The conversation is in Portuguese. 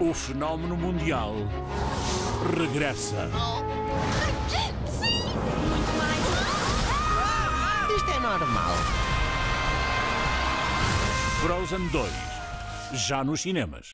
O fenómeno mundial regressa. Sim! Muito mais. Isto é normal. Frozen 2. Já nos cinemas.